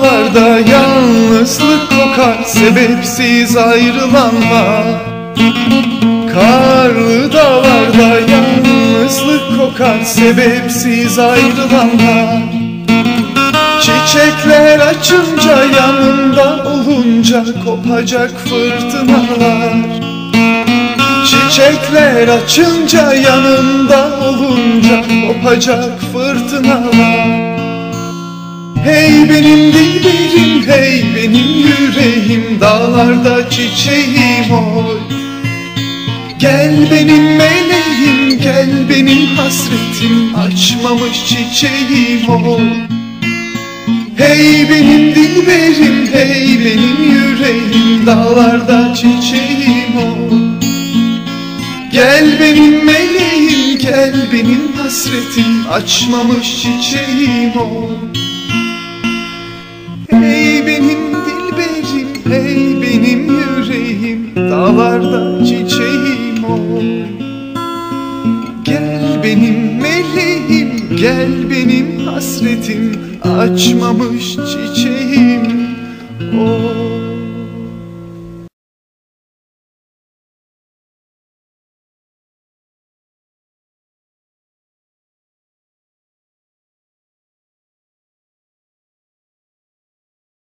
dağlarda yalnızlık kokar Sebepsiz ayrılanlar. Karlı dağlarda yalnızlık kokar Sebepsiz ayrılanlar. Çiçekler açınca yanında olunca kopacak fırtınalar. Çiçekler açınca yanında olunca kopacak fırtınalar Hey benim dilberim hey benim yüreğim dağlarda çiçeğim oy. Gel benim meleğim gel benim hasretim açmamış çiçeğim oy. Hey benim dilberim hey benim yüreğim dağlarda çiçeğim ol Gel benim meleğim gel benim hasretim açmamış çiçeğim ol dağlarda çiçeğim ol. Gel benim meleğim gel benim hasretim. Açmamış çiçeğim o